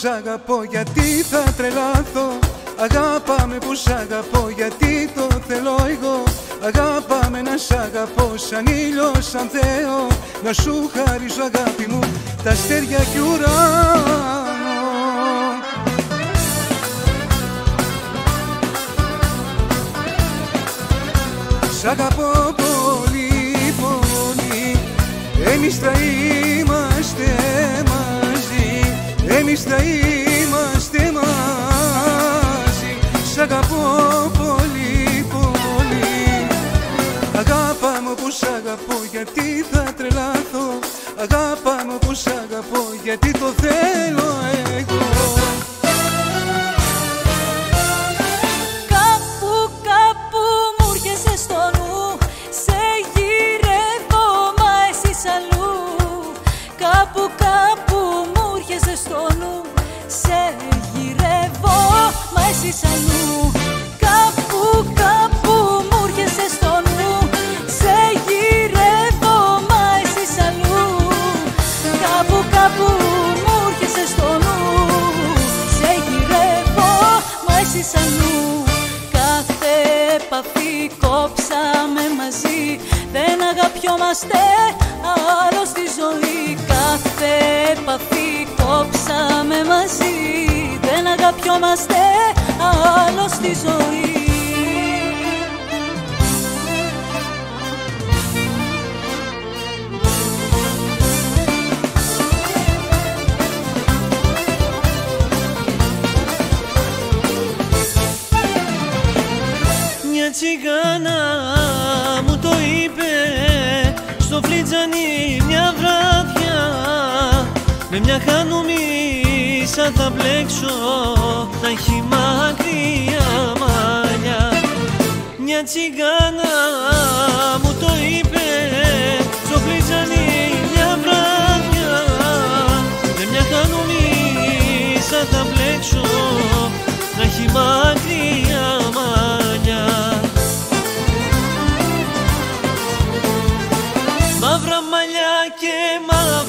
που σ' αγαπώ γιατί θα τρελάθω. Αγάπαμε που σ' αγαπώ γιατί το θέλω εγώ. Αγάπαμε να σ' αγαπώ σαν ήλιο, σαν Θεό. Να σου χαρίσω αγάπη μου τα αστέρια κι ουρανό Σ' αγαπώ πολύ πολύ Εμείς θα Εμείς θα είμαστε μαζί. Σ' αγαπώ πολύ πολύ. Αγάπα μου που σ' αγαπώ γιατί θα τρελάθω Αγάπα μου που σ' αγαπώ γιατί το θέλω Κάπου, κάπου μου έρχεσαι στο νου. Σε γυρεύω, μα εσύ αλλού Κάθε επαφή κόψαμε μαζί. Δεν αγαπιόμαστε άλλο στη ζωή. Κάθε επαφή κόψαμε μαζί. Δεν αγαπιόμαστε άλλο στη ζωή με μια χανομίσα θα μπλέξω τα χυμάκρια μαλλιά. Μια τσιγάνα μου το είπε στο φλιτζανί μια βράδια με μια χανομίσα θα μπλέξω τα χυμάκρια μαλλιά. Μαύρα μαλλιά και μαύρα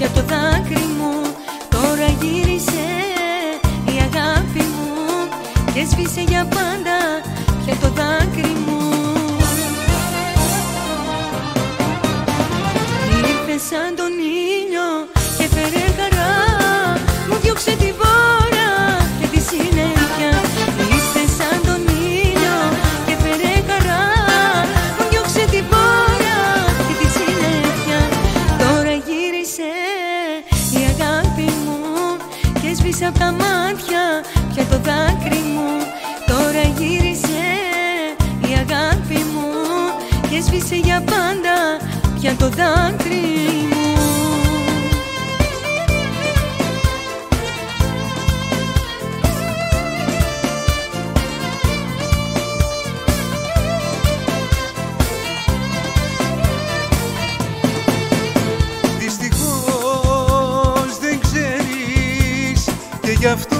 πια το δάκρυ μου. Τώρα γύρισε η αγάπη μου και σβήσε για και σβήσε για πάντα πια το δάκρυ μου. Δυστυχώς δεν ξέρεις και γι' αυτό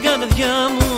την καρδιά μου.